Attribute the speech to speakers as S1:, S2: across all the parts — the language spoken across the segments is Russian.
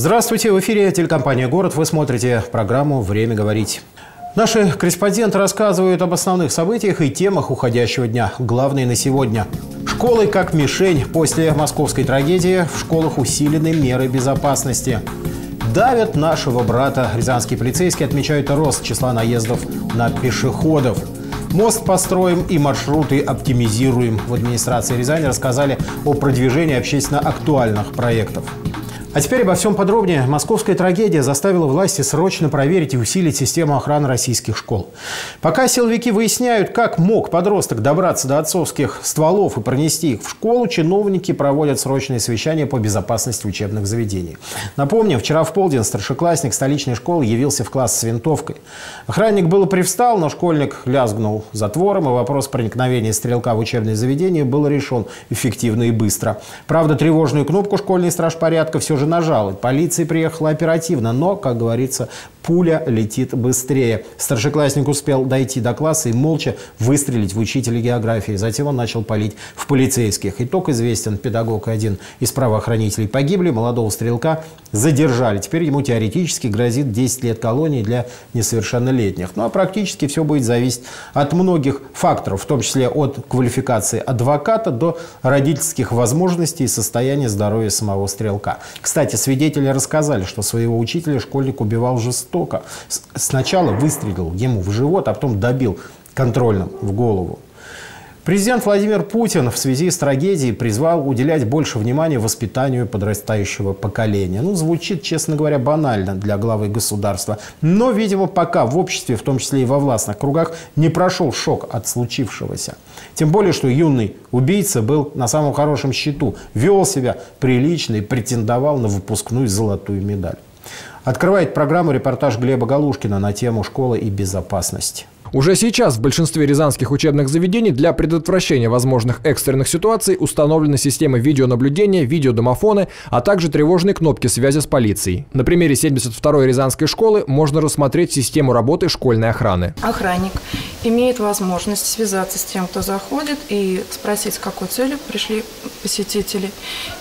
S1: Здравствуйте, в эфире телекомпания «Город». Вы смотрите программу «Время говорить». Наши корреспонденты рассказывают об основных событиях и темах уходящего дня. Главные на сегодня. Школы как мишень. После московской трагедии в школах усилены меры безопасности. Давят нашего брата. Рязанские полицейские отмечают рост числа наездов на пешеходов. Мост построим и маршруты оптимизируем. В администрации Рязани рассказали о продвижении общественно актуальных проектов. А теперь обо всем подробнее. Московская трагедия заставила власти срочно проверить и усилить систему охраны российских школ. Пока силовики выясняют, как мог подросток добраться до отцовских стволов и пронести их в школу, чиновники проводят срочные совещания по безопасности учебных заведений. Напомним, вчера в полдень старшеклассник столичной школы явился в класс с винтовкой. Охранник было привстал, но школьник лязгнул затвором, и вопрос проникновения стрелка в учебное заведение был решен эффективно и быстро. Правда, тревожную кнопку школьный страж порядка все же нажал. Полиция приехала оперативно, но, как говорится, пуля летит быстрее. Старшеклассник успел дойти до класса и молча выстрелить в учителя географии. Затем он начал палить в полицейских. Итог известен. Педагог и один из правоохранителей погибли, молодого стрелка задержали. Теперь ему теоретически грозит 10 лет колонии для несовершеннолетних. Ну а практически все будет зависеть от многих факторов, в том числе от квалификации адвоката до родительских возможностей и состояния здоровья самого стрелка. Кстати, свидетели рассказали, что своего учителя школьник убивал жестоко. Сначала выстрелил ему в живот, а потом добил контрольным в голову. Президент Владимир Путин в связи с трагедией призвал уделять больше внимания воспитанию подрастающего поколения. Ну, звучит, честно говоря, банально для главы государства. Но, видимо, пока в обществе, в том числе и во властных кругах, не прошел шок от случившегося. Тем более, что юный убийца был на самом хорошем счету, вел себя прилично и претендовал на выпускную золотую медаль. Открывает программу репортаж Глеба Галушкина на тему «Школа и безопасность».
S2: Уже сейчас в большинстве рязанских учебных заведений для предотвращения возможных экстренных ситуаций установлены системы видеонаблюдения, видеодомофоны, а также тревожные кнопки связи с полицией. На примере 72-й Рязанской школы можно рассмотреть систему работы школьной охраны.
S3: Охранник имеет возможность связаться с тем, кто заходит, и спросить, с какой целью пришли посетители,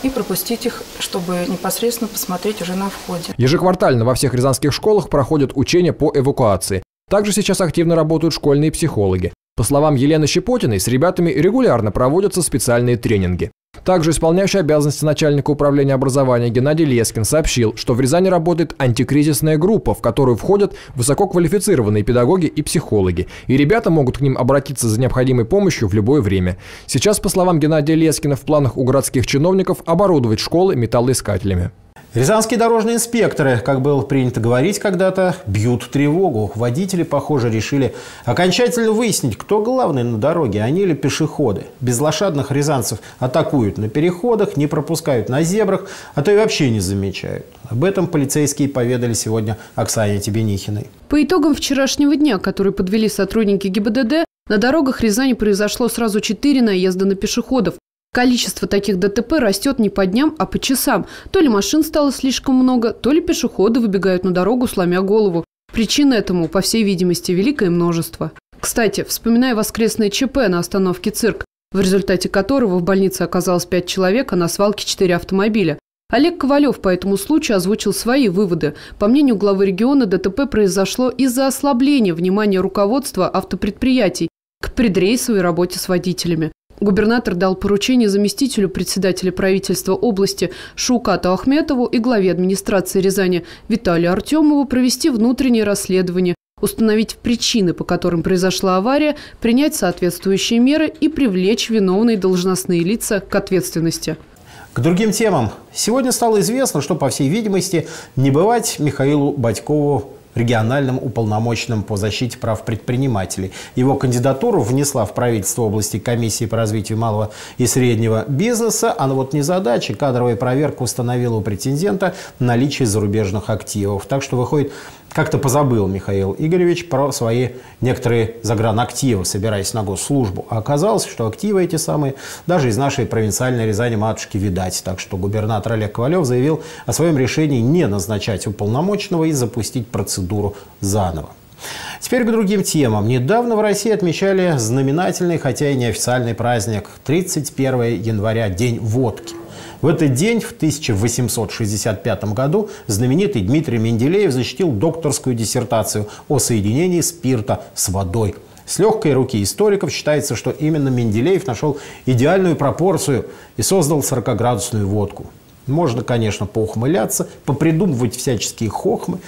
S3: и пропустить их, чтобы непосредственно посмотреть уже на входе.
S2: Ежеквартально во всех рязанских школах проходят учения по эвакуации. Также сейчас активно работают школьные психологи. По словам Елены Щепотиной, с ребятами регулярно проводятся специальные тренинги. Также исполняющий обязанности начальника управления образования Геннадий Лескин сообщил, что в Рязани работает антикризисная группа, в которую входят высококвалифицированные педагоги и психологи. И ребята могут к ним обратиться за необходимой помощью в любое время. Сейчас, по словам Геннадия Лескина, в планах у городских чиновников оборудовать школы металлоискателями.
S1: Рязанские дорожные инспекторы, как было принято говорить когда-то, бьют тревогу. Водители, похоже, решили окончательно выяснить, кто главный на дороге, они или пешеходы. Безлошадных рязанцев атакуют на переходах, не пропускают на зебрах, а то и вообще не замечают. Об этом полицейские поведали сегодня Оксане Тебенихиной.
S4: По итогам вчерашнего дня, который подвели сотрудники ГИБДД, на дорогах Рязани произошло сразу четыре наезда на пешеходов. Количество таких ДТП растет не по дням, а по часам. То ли машин стало слишком много, то ли пешеходы выбегают на дорогу, сломя голову. Причин этому, по всей видимости, великое множество. Кстати, вспоминая воскресное ЧП на остановке «Цирк», в результате которого в больнице оказалось пять человек, а на свалке четыре автомобиля. Олег Ковалев по этому случаю озвучил свои выводы. По мнению главы региона, ДТП произошло из-за ослабления внимания руководства автопредприятий к предрейсовой работе с водителями. Губернатор дал поручение заместителю председателя правительства области Шукату Ахметову и главе администрации Рязани Виталию Артемову провести внутреннее расследование, установить причины, по которым произошла авария, принять соответствующие меры и привлечь виновные должностные лица к ответственности.
S1: К другим темам. Сегодня стало известно, что, по всей видимости, не бывать Михаилу Батькову региональным уполномоченным по защите прав предпринимателей. Его кандидатуру внесла в правительство области комиссии по развитию малого и среднего бизнеса, а вот незадача кадровая проверка установила у претендента наличие зарубежных активов. Так что выходит как-то позабыл Михаил Игоревич про свои некоторые загранактивы, собираясь на госслужбу. А оказалось, что активы эти самые даже из нашей провинциальной Рязани матушки видать. Так что губернатор Олег Ковалев заявил о своем решении не назначать уполномоченного и запустить процедуру заново. Теперь к другим темам. Недавно в России отмечали знаменательный, хотя и неофициальный праздник – 31 января – День водки – В этот день, в 1865 году, знаменитый Дмитрий Менделеев защитил докторскую диссертацию о соединении спирта с водой. С легкой руки историков считается, что именно Менделеев нашел идеальную пропорцию и создал 40-градусную водку. Можно, конечно, поухмыляться, попридумывать всяческие хохмы,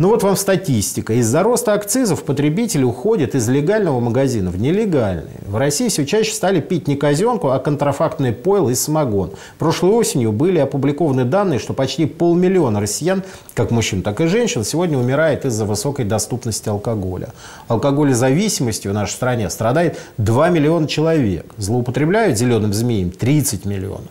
S1: ну вот вам статистика. Из-за роста акцизов потребители уходят из легального магазина в нелегальный. В России все чаще стали пить не казенку, а контрафактный пойл и самогон. Прошлой осенью были опубликованы данные, что почти полмиллиона россиян, как мужчин, так и женщин, сегодня умирает из-за высокой доступности алкоголя. Алкоголезависимостью в нашей стране страдает 2 миллиона человек. Злоупотребляют зеленым змеем 30 миллионов.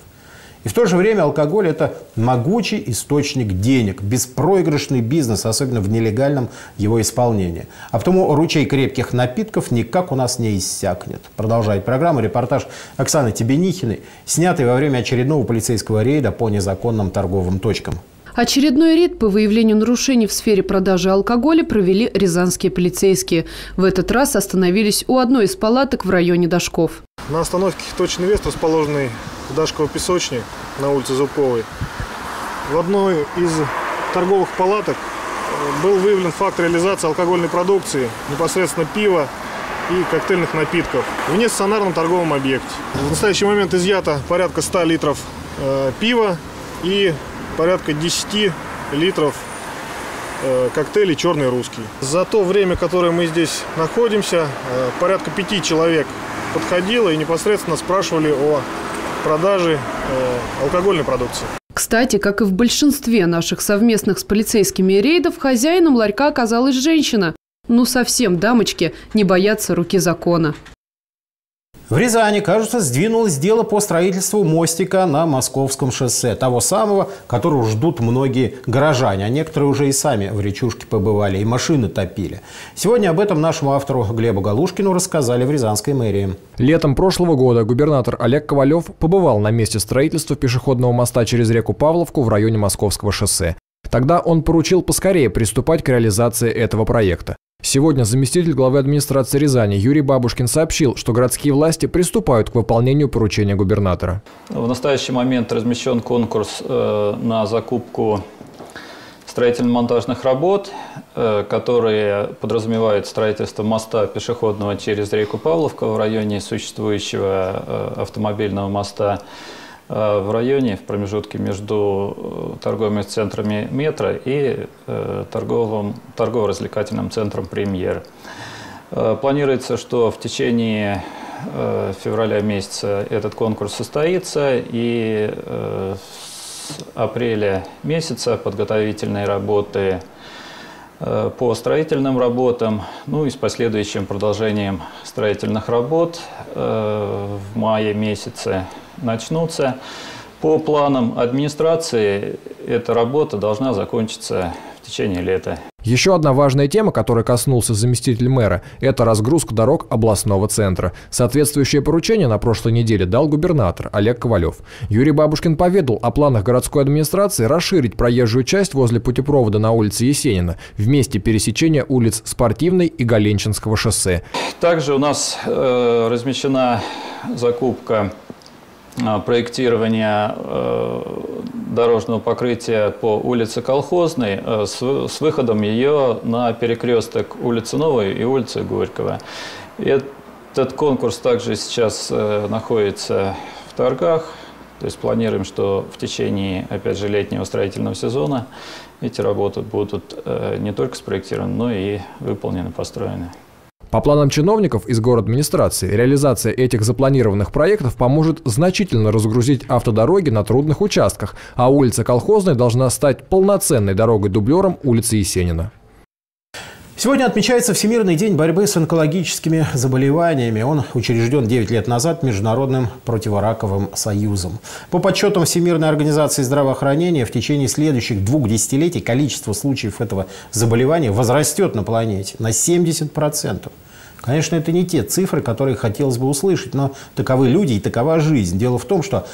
S1: И в то же время алкоголь – это могучий источник денег, беспроигрышный бизнес, особенно в нелегальном его исполнении. А потому ручей крепких напитков никак у нас не иссякнет. Продолжает программу репортаж Оксаны Тебенихиной, снятый во время очередного полицейского рейда по незаконным торговым точкам.
S4: Очередной рейд по выявлению нарушений в сфере продажи алкоголя провели рязанские полицейские. В этот раз остановились у одной из палаток в районе Дашков.
S5: На остановке «Точный вес», расположенный в Дашково песочник на улице Зубковой, в одной из торговых палаток э, был выявлен факт реализации алкогольной продукции, непосредственно пива и коктейльных напитков в нестационарном торговом объекте. В настоящий момент изъято порядка 100 литров э, пива и порядка 10 литров э, коктейлей «Черный русский». За то время, которое мы здесь находимся, э, порядка пяти человек подходило и непосредственно спрашивали о продажи э, алкогольной продукции.
S4: Кстати, как и в большинстве наших совместных с полицейскими рейдов, хозяином ларька оказалась женщина. Ну совсем, дамочки, не боятся руки закона.
S1: В Рязани, кажется, сдвинулось дело по строительству мостика на Московском шоссе. Того самого, которого ждут многие горожане. А некоторые уже и сами в речушке побывали и машины топили. Сегодня об этом нашему автору Глебу Галушкину рассказали в Рязанской мэрии.
S2: Летом прошлого года губернатор Олег Ковалев побывал на месте строительства пешеходного моста через реку Павловку в районе Московского шоссе. Тогда он поручил поскорее приступать к реализации этого проекта. Сегодня заместитель главы администрации Рязани Юрий Бабушкин сообщил, что городские власти приступают к выполнению поручения губернатора.
S6: В настоящий момент размещен конкурс э, на закупку строительно-монтажных работ, э, которые подразумевают строительство моста пешеходного через реку Павловка в районе существующего э, автомобильного моста в районе, в промежутке между э, торговыми центрами метро и э, торговым, торгово-развлекательным центром «Премьер». Планируется, что в течение февраля месяца этот конкурс состоится, и с апреля месяца подготовительные работы по строительным работам, ну и с последующим продолжением строительных работ в мае месяце начнутся. По планам администрации эта работа должна закончиться в течение лета.
S2: Еще одна важная тема, которой коснулся заместитель мэра, это разгрузка дорог областного центра. Соответствующее поручение на прошлой неделе дал губернатор Олег Ковалев. Юрий Бабушкин поведал о планах городской администрации расширить проезжую часть возле путепровода на улице Есенина в месте пересечения улиц Спортивной и Галенчинского шоссе.
S6: Также у нас э, размещена закупка проектирования э, дорожного покрытия по улице Колхозной э, с выходом ее на перекресток улицы Новой и улицы Горького. Этот конкурс также сейчас находится в торгах. То есть планируем, что в течение, опять же, летнего строительного сезона эти работы будут не только спроектированы, но и выполнены, построены.
S2: По планам чиновников из город администрации, реализация этих запланированных проектов поможет значительно разгрузить автодороги на трудных участках, а улица Колхозная должна стать полноценной дорогой-дублером улицы Есенина.
S1: Сегодня отмечается Всемирный день борьбы с онкологическими заболеваниями. Он учрежден 9 лет назад Международным противораковым союзом. По подсчетам Всемирной организации здравоохранения, в течение следующих двух десятилетий количество случаев этого заболевания возрастет на планете на 70%. Конечно, это не те цифры, которые хотелось бы услышать, но таковы люди и такова жизнь. Дело в том, что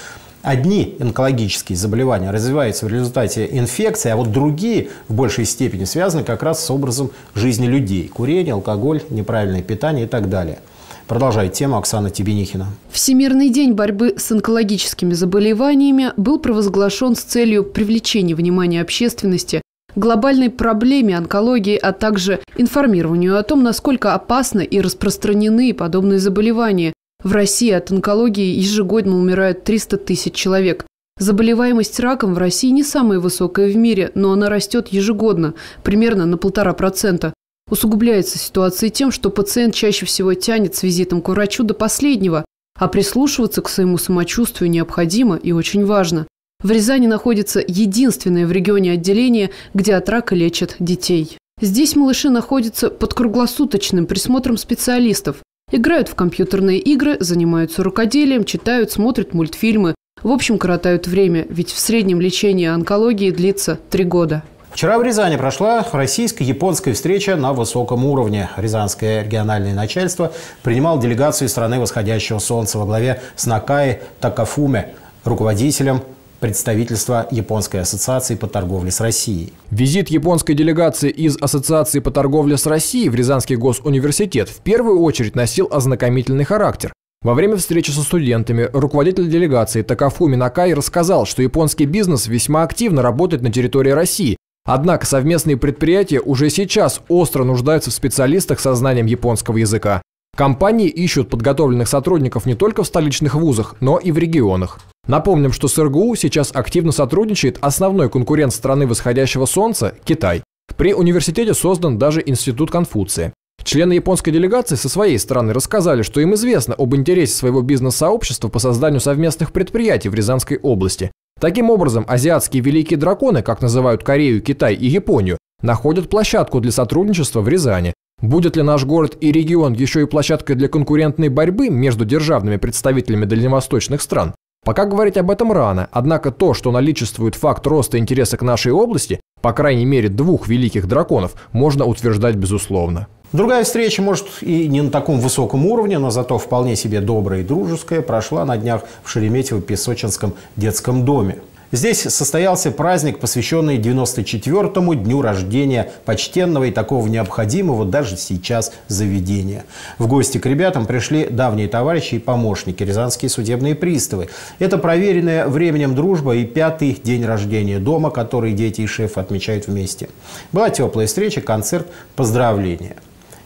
S1: одни онкологические заболевания развиваются в результате инфекции, а вот другие в большей степени связаны как раз с образом жизни людей. Курение, алкоголь, неправильное питание и так далее. Продолжает тему Оксана Тебенихина.
S4: Всемирный день борьбы с онкологическими заболеваниями был провозглашен с целью привлечения внимания общественности глобальной проблеме онкологии, а также информированию о том, насколько опасны и распространены подобные заболевания. В России от онкологии ежегодно умирают 300 тысяч человек. Заболеваемость раком в России не самая высокая в мире, но она растет ежегодно, примерно на полтора процента. Усугубляется ситуация тем, что пациент чаще всего тянет с визитом к врачу до последнего, а прислушиваться к своему самочувствию необходимо и очень важно. В Рязани находится единственное в регионе отделение, где от рака лечат детей. Здесь малыши находятся под круглосуточным присмотром специалистов. Играют в компьютерные игры, занимаются рукоделием, читают, смотрят мультфильмы. В общем, коротают время, ведь в среднем лечение онкологии длится три года.
S1: Вчера в Рязани прошла российско-японская встреча на высоком уровне. Рязанское региональное начальство принимал делегацию страны восходящего солнца во главе с Накаи Такафуме, руководителем представительства Японской ассоциации по торговле с Россией.
S2: Визит японской делегации из Ассоциации по торговле с Россией в Рязанский госуниверситет в первую очередь носил ознакомительный характер. Во время встречи со студентами руководитель делегации Такафуми Накай рассказал, что японский бизнес весьма активно работает на территории России, Однако совместные предприятия уже сейчас остро нуждаются в специалистах со знанием японского языка. Компании ищут подготовленных сотрудников не только в столичных вузах, но и в регионах. Напомним, что с РГУ сейчас активно сотрудничает основной конкурент страны восходящего солнца – Китай. При университете создан даже Институт Конфуция. Члены японской делегации со своей стороны рассказали, что им известно об интересе своего бизнес-сообщества по созданию совместных предприятий в Рязанской области. Таким образом, азиатские великие драконы, как называют Корею, Китай и Японию, находят площадку для сотрудничества в Рязани. Будет ли наш город и регион еще и площадкой для конкурентной борьбы между державными представителями дальневосточных стран? Пока говорить об этом рано, однако то, что наличествует факт роста интереса к нашей области, по крайней мере двух великих драконов, можно утверждать безусловно.
S1: Другая встреча, может, и не на таком высоком уровне, но зато вполне себе добрая и дружеская, прошла на днях в Шереметьево-Песочинском детском доме. Здесь состоялся праздник, посвященный 94-му дню рождения почтенного и такого необходимого даже сейчас заведения. В гости к ребятам пришли давние товарищи и помощники, рязанские судебные приставы. Это проверенная временем дружба и пятый день рождения дома, который дети и шеф отмечают вместе. Была теплая встреча, концерт, поздравления.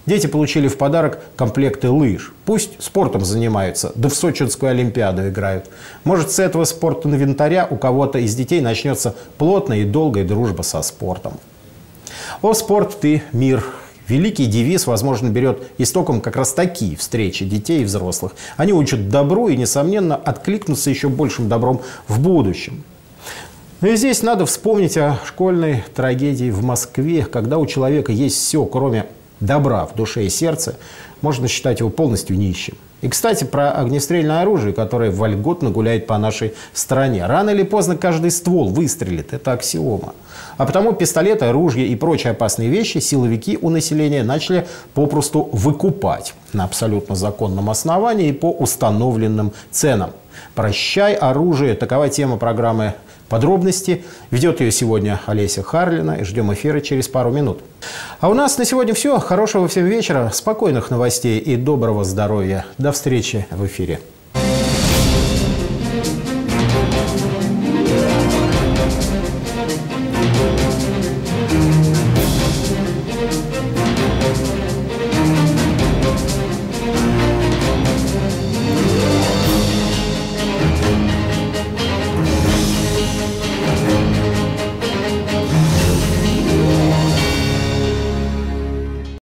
S1: Дети получили в подарок комплекты лыж. Пусть спортом занимаются, да в Сочинскую Олимпиаду играют. Может, с этого спорта инвентаря у кого-то из детей начнется плотная и долгая дружба со спортом. О, спорт ты, мир! Великий девиз, возможно, берет истоком как раз такие встречи детей и взрослых. Они учат добру и, несомненно, откликнутся еще большим добром в будущем. Ну и здесь надо вспомнить о школьной трагедии в Москве, когда у человека есть все, кроме добра в душе и сердце, можно считать его полностью нищим. И, кстати, про огнестрельное оружие, которое вольготно гуляет по нашей стране. Рано или поздно каждый ствол выстрелит, это аксиома. А потому пистолеты, оружие и прочие опасные вещи силовики у населения начали попросту выкупать на абсолютно законном основании и по установленным ценам. «Прощай оружие» – такова тема программы подробности. Ведет ее сегодня Олеся Харлина. И ждем эфира через пару минут. А у нас на сегодня все. Хорошего всем вечера, спокойных новостей и доброго здоровья. До встречи в эфире.